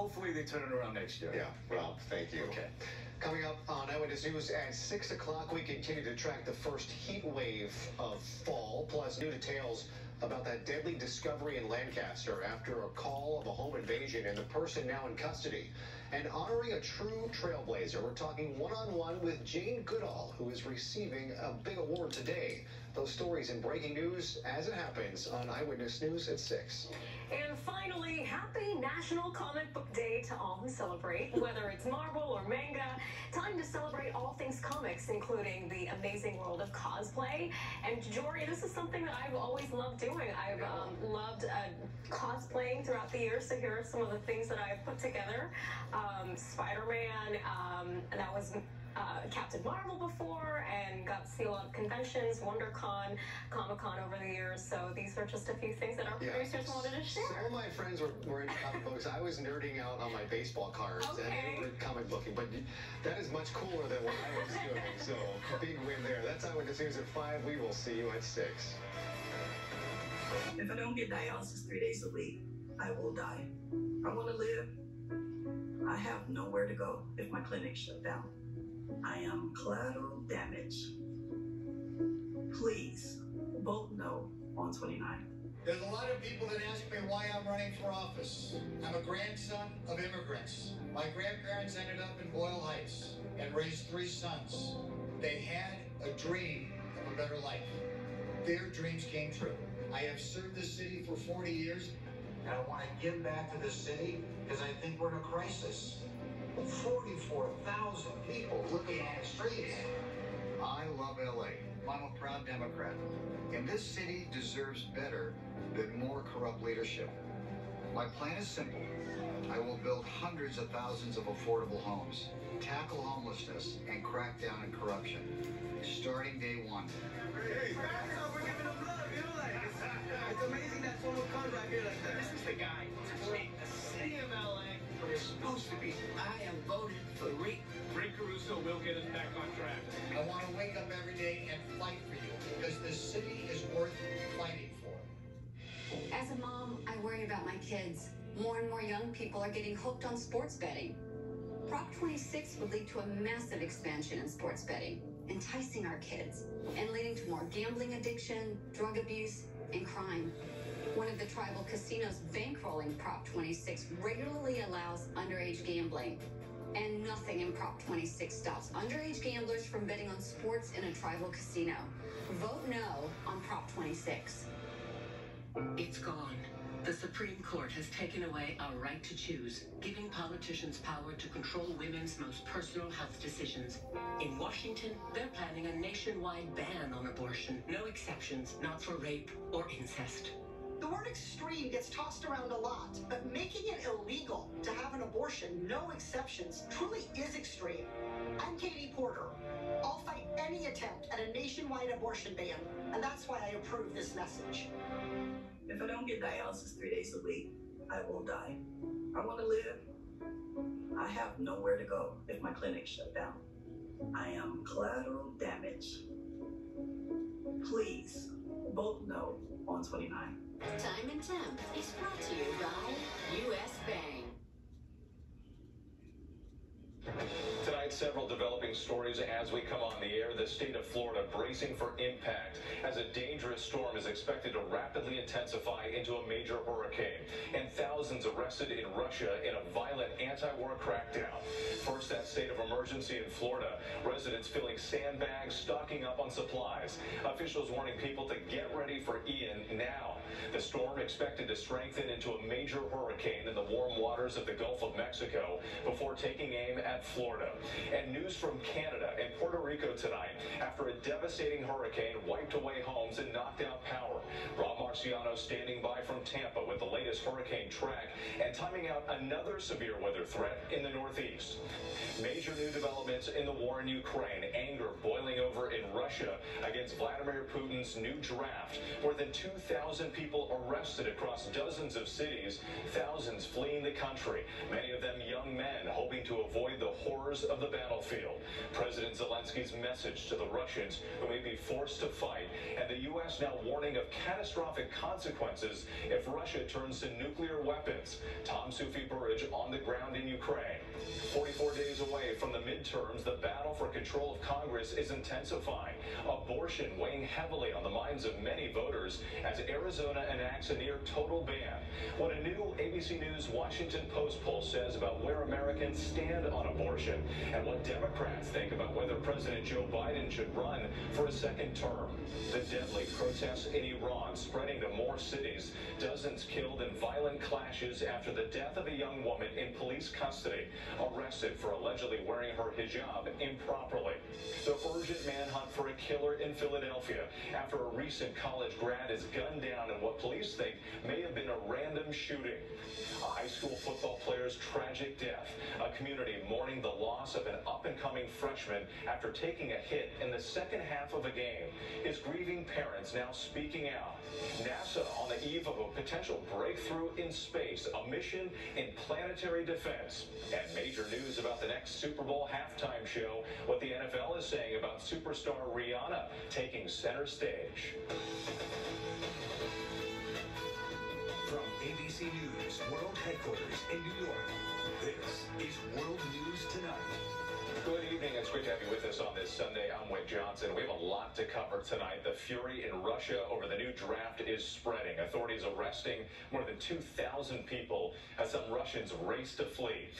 hopefully they turn it around next year. Yeah, well, thank you. Okay. Coming up on Eyewitness News at 6 o'clock, we continue to track the first heat wave of fall, plus new details about that deadly discovery in Lancaster after a call of a home invasion and the person now in custody. And honoring a true trailblazer, we're talking one-on-one with Jane Goodall, who is receiving a big award today. Those stories and breaking news as it happens on Eyewitness News at 6. And finally, happy National Comic Book Day to all who celebrate, whether it's Marvel or manga. Time to celebrate all things comics, including the amazing world of cosplay. And Jory, this is something that I've always loved doing. I've um, loved uh, cosplaying throughout the years, so here are some of the things that I've put together. Um, Spider-Man, um, that was uh, Captain Marvel before and got to see a lot of conventions, WonderCon, Comic Con over the years. So these are just a few things that our Yeah. producers wanted to share. Some of my friends were, were into comic books. I was nerding out on my baseball cards and Okay. they were comic booking, but that is much cooler than what I was doing. So, big win there. That's Eyewitness News at 5. We will see you at 6. If I don't get dialysis three days a week, I will die. I want to live. I have nowhere to go if my clinic shut down. I am collateral damage. Please vote no on 29. There's a lot of people that ask me why I'm running for office. I'm a grandson of immigrants. My grandparents ended up in Boyle Heights and raised three sons. They had a dream of a better life. Their dreams came true. I have served the city for 40 years, and I want to give back to the city because I think we're in a crisis. 44,000 people living on the streets. I love LA. I'm a proud Democrat. And this city deserves better than more corrupt leadership. My plan is simple. I will build hundreds of thousands of affordable homes, tackle homelessness, and crack down on corruption. Starting day one. Hey, we're giving them love, you know, like, it's, it's amazing that someone comes right here like that. This is the guy to make the city of LA what it's supposed to be. I am voted for Rick. Rick Caruso will get us back on track. I want to wake up every day and fight for you because this city is worth fighting for. As a mom, I worry about my kids. More and more young people are getting hooked on sports betting. Prop 26 would lead to a massive expansion in sports betting, enticing our kids and leading to more gambling addiction, drug abuse, and crime. One of the tribal casinos bankrolling Prop 26 regularly allows underage gambling. And nothing in Prop 26 stops underage gamblers from betting on sports in a tribal casino. Vote no on Prop 26. It's gone. The Supreme Court has taken away our right to choose, giving politicians power to control women's most personal health decisions. In Washington, they're planning a nationwide ban on abortion. No exceptions, not for rape or incest. The word extreme gets tossed around a lot, but making it illegal to have an abortion, no exceptions, truly is extreme. I'm Katie Porter. I'll fight any attempt at a nationwide abortion ban, and that's why I approve this message. If I don't get dialysis three days a week, I will die. I want to live. I have nowhere to go if my clinic shut down. I am collateral damage. Please, both know 129. Time and Temp is brought to you by U.S. Bank. Tonight, several developing stories as we come on the air. The state of Florida bracing for impact as a dangerous storm is expected to rapidly intensify into a major hurricane. And thousands arrested in Russia in a violent anti-war crackdown. First, that state of emergency in Florida. Residents filling sandbags, stocking up on supplies. Officials warning people to get ready for Ian now. The storm expected to strengthen into a major hurricane in the warm waters of the Gulf of Mexico before taking aim at Florida. And news from Canada and Puerto Rico tonight after a devastating hurricane wiped away homes and knocked out power. Rob Marciano standing by from Tampa with the latest hurricane track and timing out another severe weather threat in the Northeast. Major new developments in the war in Ukraine. Anger boiling over in Russia against Vladimir Putin's new draft. More than 2,000 people arrested across dozens of cities, thousands fleeing the country, many of them young men hoping to avoid the horrors of the battlefield. President Zelensky's message to the Russians who may be forced to fight, and the U.S. now warning of catastrophic consequences if Russia turns to nuclear weapons. Tom Soufi Burridge on the ground in Ukraine. 44 days away from the midterms, the battle for control of Congress is intensifying. Abortion weighing heavily on the minds of many voters as Arizona enacts a near total ban. What a new ABC News Washington Post poll says about where Americans stand on abortion and what Democrats think about whether President Joe Biden should run for a second term. The deadly protests in Iran spreading to more cities, dozens killed in violent clashes after the death of a young woman in police custody, arrested for allegedly wearing her hijab improperly. The urgent manhunt for a killer in Philadelphia after a recent college grad is gunned down in what police think may have been a random shooting. A high school football player's tragic death. A community mourning the loss of an up-and-coming freshman after taking a hit in the second half of a game. His grieving parents now speaking out. NASA on the eve of a potential breakthrough in space, a mission in planetary defense. And major news about the next Super Bowl halftime show, what the NFL is saying about superstar Rihanna taking center stage. News World Headquarters in New York, this is World News Tonight. Good evening. It's great to have you with us on this Sunday. I'm Whit Johnson. We have a lot to cover tonight. The fury in Russia over the new draft is spreading. Authorities arresting more than 2,000 people as some Russians race to flee.